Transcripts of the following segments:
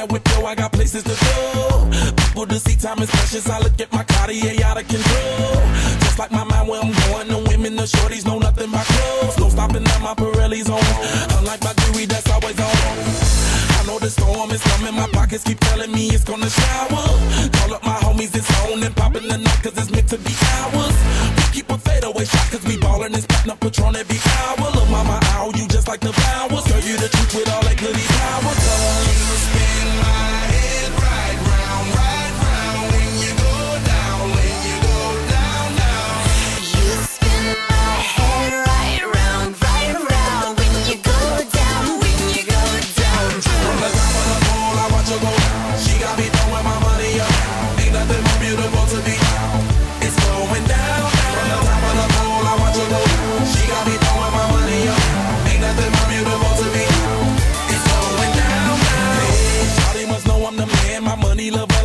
that whip, yo, I got places to go. People to see, time is precious. I look at my Cartier out of control. Just like my mind where I'm going, the women, the shorties know nothing but clothes. No stopping at my Pirelli's on. Unlike my jewelry, that's always on. I know the storm is coming, my pockets keep telling me it's gonna shower. Call up my homies, it's on and popping the night, cause it's meant to be ours. We keep a fadeaway shot, cause we ballin' and spittin' up Patron every hour. Look, mama, ow, you just like the flowers.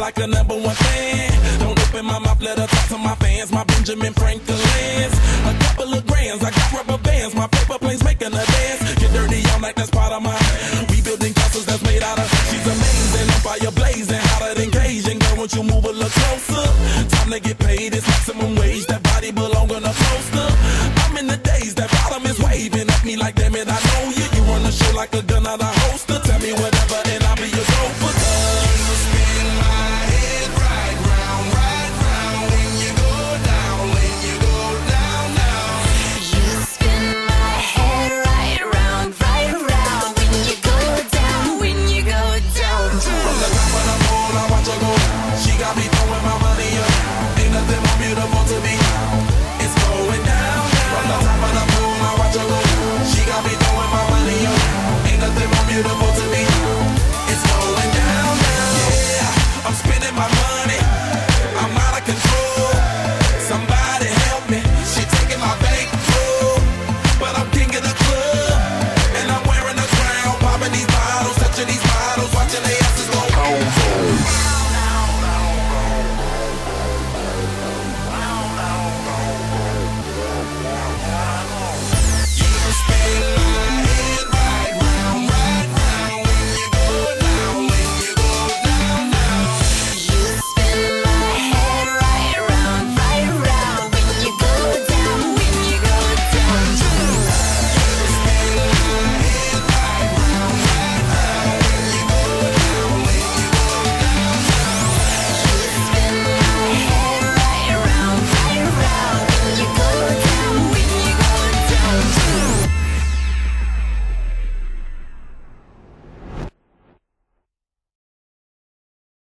Like a number one fan. Don't open my mouth, let her talk to my fans. My Benjamin Franklin's. A couple of grands, I got rubber bands. My paper planes making a dance. Get dirty all night, that's part of my. We building castles that's made out of. She's amazing, fire blazing, hotter than Cajun. Girl, won't you move a little closer? Time to get paid, it's maximum wage. That body belong on a poster. I'm in the days, that bottom is waving at me like, damn it, I know you. You run the show like a gun out of holster.